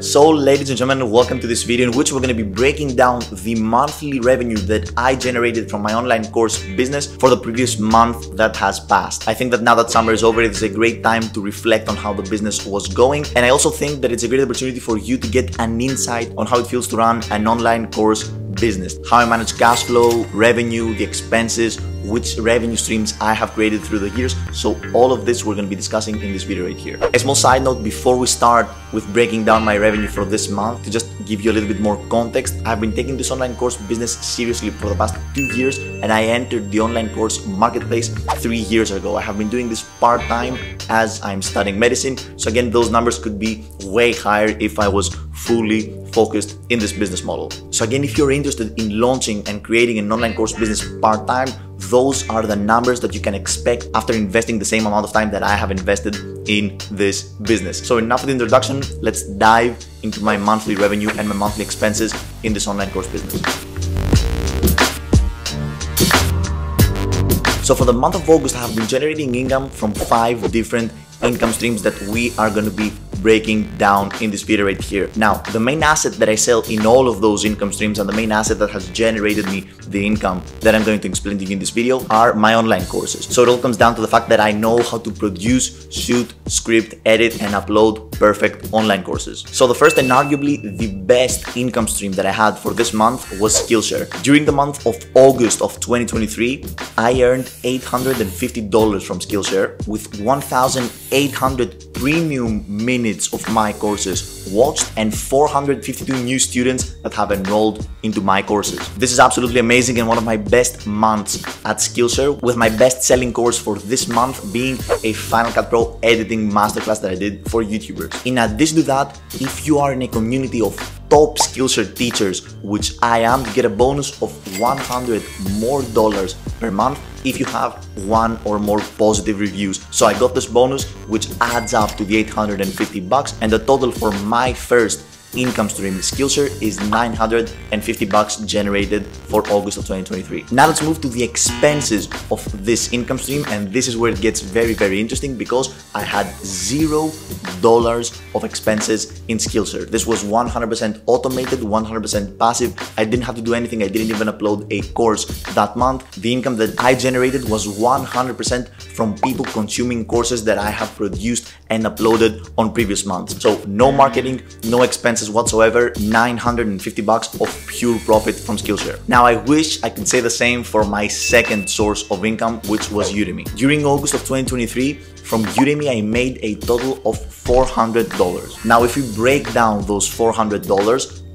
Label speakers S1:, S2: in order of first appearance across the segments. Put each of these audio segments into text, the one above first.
S1: So ladies and gentlemen, welcome to this video in which we're going to be breaking down the monthly revenue that I generated from my online course business for the previous month that has passed. I think that now that summer is over, it's a great time to reflect on how the business was going. And I also think that it's a great opportunity for you to get an insight on how it feels to run an online course business, how I manage cash flow, revenue, the expenses, which revenue streams I have created through the years. So all of this we're going to be discussing in this video right here. A small side note before we start with breaking down my revenue for this month to just give you a little bit more context. I've been taking this online course business seriously for the past two years and I entered the online course marketplace three years ago. I have been doing this part-time as I'm studying medicine. So again, those numbers could be way higher if I was fully focused in this business model. So again, if you're interested in launching and creating an online course business part-time, those are the numbers that you can expect after investing the same amount of time that I have invested in this business. So enough of the introduction, let's dive into my monthly revenue and my monthly expenses in this online course business. So for the month of August, I have been generating income from five different income streams that we are going to be breaking down in this video right here. Now, the main asset that I sell in all of those income streams and the main asset that has generated me the income that I'm going to explain to you in this video are my online courses. So it all comes down to the fact that I know how to produce, shoot, script, edit, and upload perfect online courses. So the first and arguably the best income stream that I had for this month was Skillshare. During the month of August of 2023, I earned $850 from Skillshare with 1,800 premium minutes minutes of my courses watched and 452 new students that have enrolled into my courses. This is absolutely amazing and one of my best months at Skillshare with my best selling course for this month being a Final Cut Pro editing masterclass that I did for YouTubers. In addition to that, if you are in a community of top Skillshare teachers, which I am, get a bonus of 100 more dollars per month if you have one or more positive reviews. So I got this bonus, which adds up to the 850 bucks and the total for my first income stream. Skillshare is 950 bucks generated for August of 2023. Now let's move to the expenses of this income stream and this is where it gets very very interesting because I had zero dollars of expenses in Skillshare. This was 100% automated, 100% passive. I didn't have to do anything. I didn't even upload a course that month. The income that I generated was 100% from people consuming courses that I have produced and uploaded on previous months. So no marketing, no expenses expenses whatsoever, 950 bucks of pure profit from Skillshare. Now I wish I could say the same for my second source of income, which was Udemy. During August of 2023, from Udemy, I made a total of $400. Now, if we break down those $400,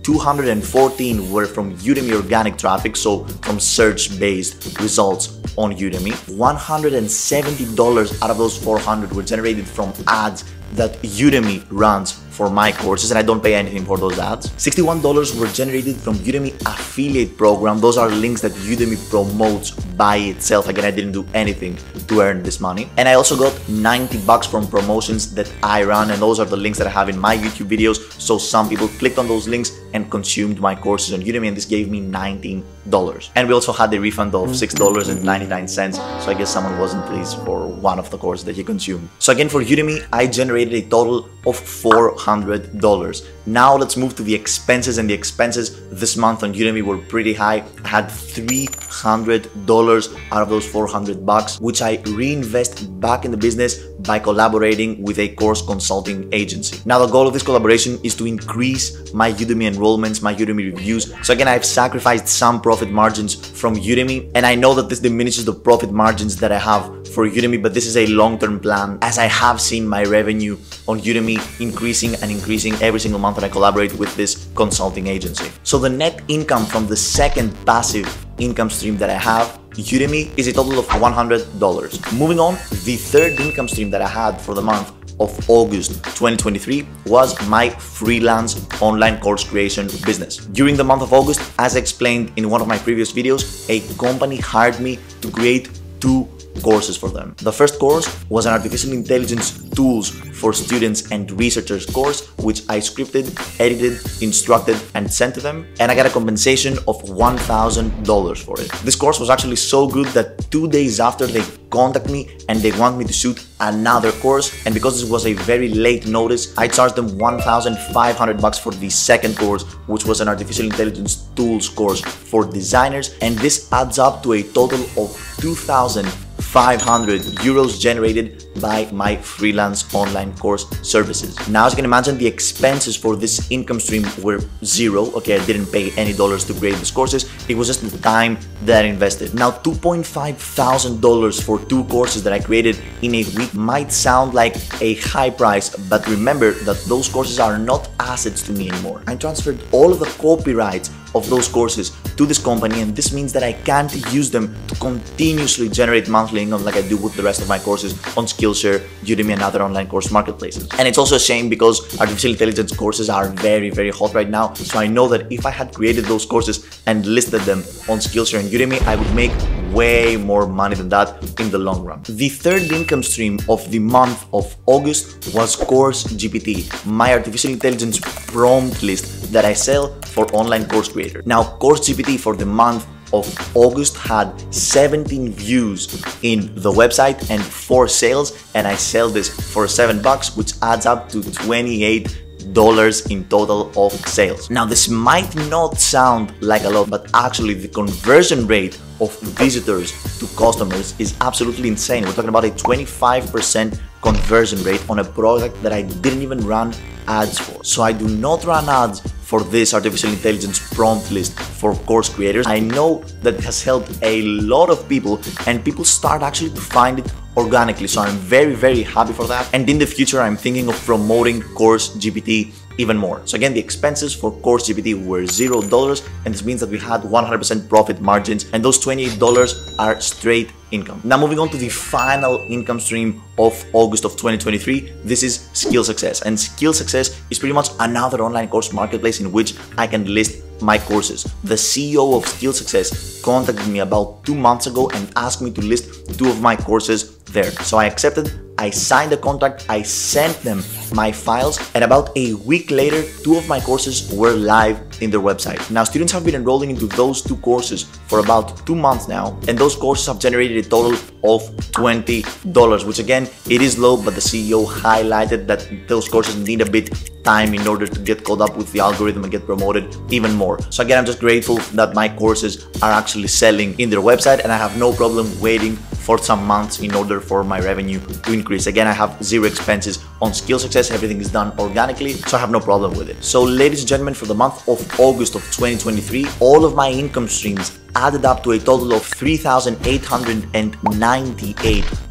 S1: 214 were from Udemy organic traffic, so from search based results on Udemy. $170 out of those 400 were generated from ads that Udemy runs for my courses and I don't pay anything for those ads. $61 were generated from Udemy affiliate program. Those are links that Udemy promotes by itself. Again, I didn't do anything to earn this money. And I also got 90 bucks from promotions that I run and those are the links that I have in my YouTube videos. So some people clicked on those links and consumed my courses on Udemy and this gave me $19. And we also had a refund of $6.99. So I guess someone wasn't pleased for one of the courses that he consumed. So again, for Udemy, I generated a total of 400 $100. Now let's move to the expenses and the expenses this month on Udemy were pretty high. I had $300 out of those 400 bucks, which I reinvest back in the business by collaborating with a course consulting agency. Now the goal of this collaboration is to increase my Udemy enrollments, my Udemy reviews. So again, I've sacrificed some profit margins from Udemy and I know that this diminishes the profit margins that I have for Udemy, but this is a long-term plan as I have seen my revenue on Udemy increasing and increasing every single month that I collaborate with this consulting agency. So the net income from the second passive income stream that I have Udemy is a total of $100. Moving on, the third income stream that I had for the month of August 2023 was my freelance online course creation business. During the month of August, as explained in one of my previous videos, a company hired me to create two courses for them. The first course was an artificial intelligence tools for students and researchers course, which I scripted, edited, instructed, and sent to them, and I got a compensation of $1,000 for it. This course was actually so good that two days after they contact me and they want me to shoot another course and because this was a very late notice I charged them 1500 bucks for the second course which was an artificial intelligence tools course for designers and this adds up to a total of 2000 500 euros generated by my freelance online course services. Now, as you can imagine, the expenses for this income stream were zero. Okay, I didn't pay any dollars to create these courses. It was just the time that I invested. Now, $2.5 thousand for two courses that I created in a week might sound like a high price, but remember that those courses are not assets to me anymore. I transferred all of the copyrights of those courses to this company and this means that I can't use them to continuously generate monthly income like I do with the rest of my courses on Skillshare, Udemy and other online course marketplaces. And it's also a shame because artificial intelligence courses are very very hot right now so I know that if I had created those courses and listed them on Skillshare and Udemy I would make way more money than that in the long run. The third income stream of the month of August was Course GPT, my artificial intelligence prompt list that I sell for online course creators. Now, Course GPT for the month of August had 17 views in the website and 4 sales and I sell this for 7 bucks which adds up to 28 dollars in total of sales. Now this might not sound like a lot, but actually the conversion rate of visitors to customers is absolutely insane. We're talking about a 25% conversion rate on a product that I didn't even run ads for. So I do not run ads for this artificial intelligence prompt list for course creators. I know that it has helped a lot of people and people start actually to find it organically. So I'm very, very happy for that. And in the future, I'm thinking of promoting Course GPT even more. So again, the expenses for Course GPT were $0 and this means that we had 100% profit margins and those $28 are straight income. Now moving on to the final income stream of August of 2023, this is Skill Success. And Skill Success is pretty much another online course marketplace in which I can list my courses. The CEO of Skill Success contacted me about two months ago and asked me to list two of my courses there. So I accepted I signed the contract, I sent them my files, and about a week later, two of my courses were live in their website. Now, students have been enrolling into those two courses for about two months now, and those courses have generated a total of $20, which again, it is low, but the CEO highlighted that those courses need a bit time in order to get caught up with the algorithm and get promoted even more. So again, I'm just grateful that my courses are actually selling in their website and I have no problem waiting for some months in order for my revenue to increase. Again, I have zero expenses on skill success. Everything is done organically, so I have no problem with it. So ladies and gentlemen, for the month of August of 2023, all of my income streams added up to a total of 3,898 dollars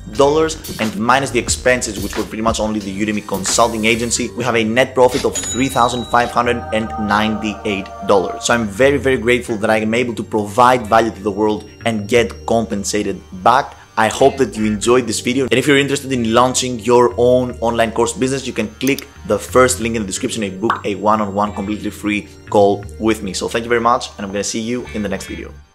S1: and minus the expenses which were pretty much only the Udemy consulting agency we have a net profit of $3,598 so I'm very very grateful that I am able to provide value to the world and get compensated back. I hope that you enjoyed this video. And if you're interested in launching your own online course business you can click the first link in the description and book a one-on-one -on -one completely free call with me. So thank you very much and I'm gonna see you in the next video